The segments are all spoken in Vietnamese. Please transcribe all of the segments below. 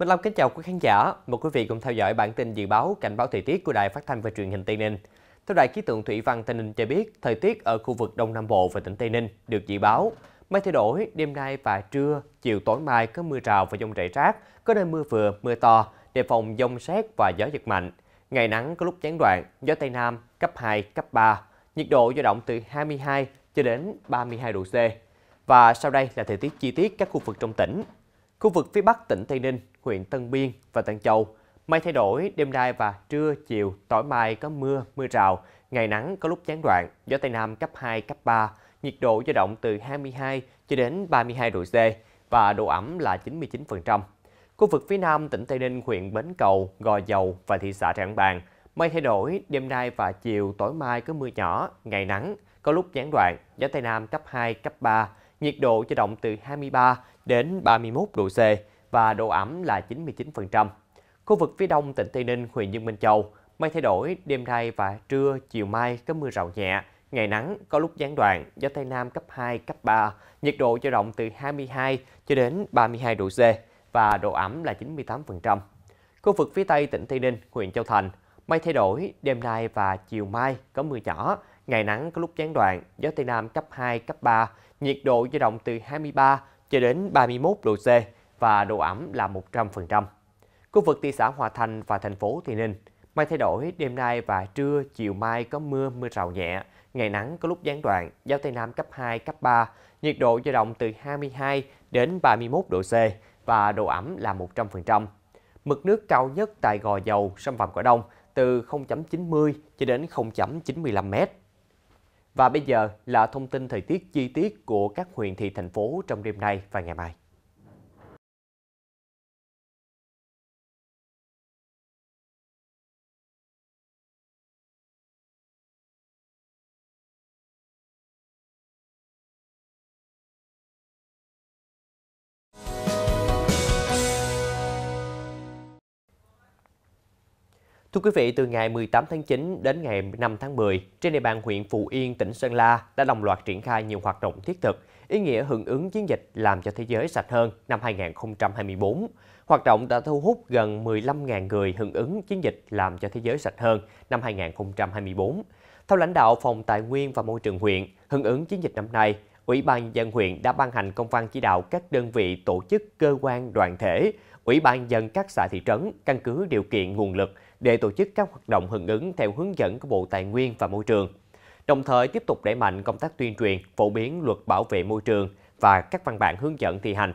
Minh Long kính chào quý khán giả. Mời quý vị cùng theo dõi bản tin dự báo cảnh báo thời tiết của Đài Phát thanh và Truyền hình Tây Ninh. Theo Đài khí tượng thủy văn Tây Ninh cho biết, thời tiết ở khu vực Đông Nam Bộ và tỉnh Tây Ninh được dự báo mây thay đổi, đêm nay và trưa, chiều tối mai có mưa rào và dông rải rác, có nơi mưa vừa, mưa to, đề phòng dông xét và gió giật mạnh. Ngày nắng có lúc gián đoạn, gió Tây Nam cấp 2, cấp 3, nhiệt độ dao động từ 22 cho đến 32 độ C. Và sau đây là thời tiết chi tiết các khu vực trong tỉnh. Khu vực phía Bắc tỉnh Tây Ninh, huyện Tân Biên và Tân Châu, mây thay đổi, đêm nay và trưa, chiều, tối mai có mưa, mưa rào, ngày nắng có lúc gián đoạn, gió Tây Nam cấp 2, cấp 3, nhiệt độ dao động từ 22 cho đến 32 độ C và độ ẩm là 99%. Khu vực phía Nam tỉnh Tây Ninh, huyện Bến Cầu, Gò Dầu và thị xã Trảng Bàng, mây thay đổi, đêm nay và chiều tối mai có mưa nhỏ, ngày nắng, có lúc gián đoạn, gió Tây Nam cấp 2, cấp 3, nhiệt độ dao động từ 23 đến 31 độ C và độ ẩm là 99%. Khu vực phía đông tỉnh Tây Ninh, huyện Dương Minh Châu, mây thay đổi, đêm nay và trưa, chiều mai có mưa rào nhẹ, ngày nắng, có lúc gián đoạn, gió Tây Nam cấp 2, cấp 3, nhiệt độ dao động từ 22 cho đến 32 độ C và độ ẩm là 98%. Khu vực phía Tây tỉnh Tây Ninh, huyện Châu Thành, mây thay đổi, đêm nay và chiều mai có mưa nhỏ, ngày nắng có lúc gián đoạn, gió Tây Nam cấp 2, cấp 3, nhiệt độ dao động từ 23 cho đến 31 độ C và độ ẩm là 100%. Khu vực thị xã Hòa Thành và thành phố Tây Ninh, mây thay đổi, đêm nay và trưa, chiều mai có mưa, mưa rào nhẹ, ngày nắng có lúc gián đoạn, gió Tây Nam cấp 2, cấp 3, nhiệt độ dao động từ 22 đến 31 độ C và độ ẩm là 100%. Mực nước cao nhất tại Gò Dầu, sông Vàm Cỏ Đông từ 0.90 cho đến 0.95 mét và bây giờ là thông tin thời tiết chi tiết của các huyện thị thành phố trong đêm nay và ngày mai. Thưa quý vị, từ ngày 18 tháng 9 đến ngày 5 tháng 10, trên địa bàn huyện Phù Yên, tỉnh Sơn La đã đồng loạt triển khai nhiều hoạt động thiết thực, ý nghĩa hưởng ứng chiến dịch làm cho thế giới sạch hơn năm 2024. Hoạt động đã thu hút gần 15.000 người hưởng ứng chiến dịch làm cho thế giới sạch hơn năm 2024. Theo lãnh đạo Phòng Tài nguyên và Môi trường huyện, hưởng ứng chiến dịch năm nay, Ủy ban dân huyện đã ban hành công văn chỉ đạo các đơn vị tổ chức cơ quan đoàn thể, Ủy ban dân các xã thị trấn căn cứ điều kiện nguồn lực để tổ chức các hoạt động hưởng ứng theo hướng dẫn của Bộ Tài nguyên và Môi trường. Đồng thời tiếp tục đẩy mạnh công tác tuyên truyền, phổ biến luật bảo vệ môi trường và các văn bản hướng dẫn thi hành.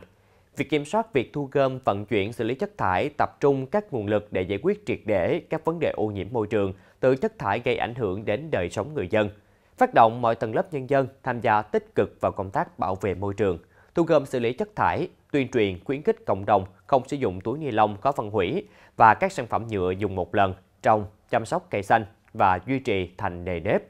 Việc kiểm soát việc thu gom, vận chuyển, xử lý chất thải, tập trung các nguồn lực để giải quyết triệt để các vấn đề ô nhiễm môi trường từ chất thải gây ảnh hưởng đến đời sống người dân. Phát động mọi tầng lớp nhân dân tham gia tích cực vào công tác bảo vệ môi trường, thu gom xử lý chất thải, tuyên truyền khuyến khích cộng đồng không sử dụng túi ni lông có phân hủy và các sản phẩm nhựa dùng một lần trồng, chăm sóc cây xanh và duy trì thành nề nếp.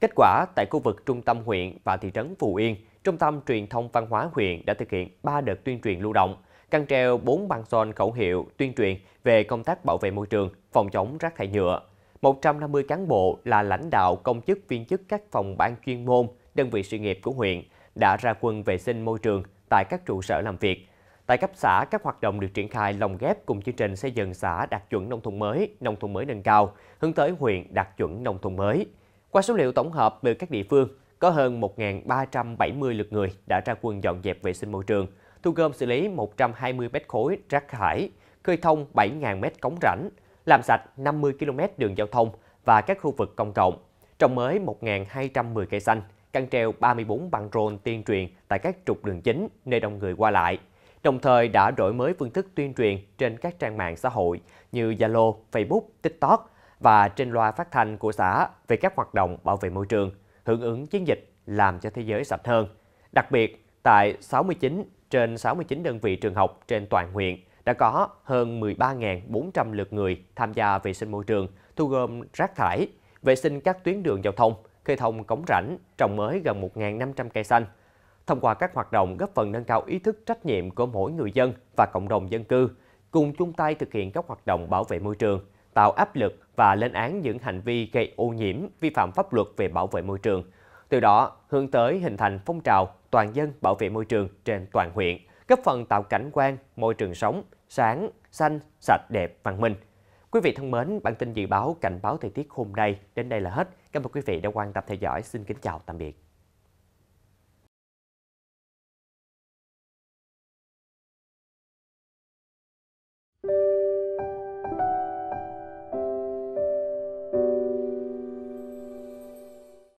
Kết quả, tại khu vực trung tâm huyện và thị trấn Phù Yên, Trung tâm Truyền thông Văn hóa huyện đã thực hiện 3 đợt tuyên truyền lưu động, căng treo 4 băng son khẩu hiệu tuyên truyền về công tác bảo vệ môi trường, phòng chống rác thải nhựa. 150 cán bộ là lãnh đạo, công chức, viên chức các phòng ban chuyên môn, đơn vị sự nghiệp của huyện đã ra quân vệ sinh môi trường tại các trụ sở làm việc. Tại cấp xã, các hoạt động được triển khai lồng ghép cùng chương trình xây dựng xã đạt chuẩn nông thôn mới, nông thôn mới nâng cao, hướng tới huyện đạt chuẩn nông thôn mới. Qua số liệu tổng hợp từ các địa phương, có hơn 1.370 lượt người đã ra quân dọn dẹp vệ sinh môi trường, thu gom xử lý 120 mét khối rác thải, khơi thông 7.000 mét cống rãnh, làm sạch 50 km đường giao thông và các khu vực công cộng, trồng mới 1.210 cây xanh, căng treo 34 băng rôn tuyên truyền tại các trục đường chính nơi đông người qua lại. Đồng thời đã đổi mới phương thức tuyên truyền trên các trang mạng xã hội như Zalo, Facebook, TikTok và trên loa phát thanh của xã về các hoạt động bảo vệ môi trường, hưởng ứng chiến dịch làm cho thế giới sạch hơn. Đặc biệt, tại 69 trên 69 đơn vị trường học trên toàn huyện đã có hơn 13.400 lượt người tham gia vệ sinh môi trường, thu gom rác thải, vệ sinh các tuyến đường giao thông, khơi thông cống rãnh, trồng mới gần 1.500 cây xanh. Thông qua các hoạt động góp phần nâng cao ý thức trách nhiệm của mỗi người dân và cộng đồng dân cư, cùng chung tay thực hiện các hoạt động bảo vệ môi trường, tạo áp lực và lên án những hành vi gây ô nhiễm, vi phạm pháp luật về bảo vệ môi trường. Từ đó, hướng tới hình thành phong trào toàn dân bảo vệ môi trường trên toàn huyện, góp phần tạo cảnh quan, môi trường sống, sáng, xanh, sạch, đẹp, văn minh. Quý vị thân mến, bản tin dự báo cảnh báo thời tiết hôm nay đến đây là hết. Cảm ơn quý vị đã quan tâm theo dõi. Xin kính chào tạm biệt.